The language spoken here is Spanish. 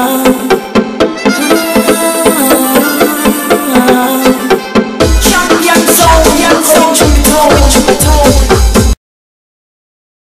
love.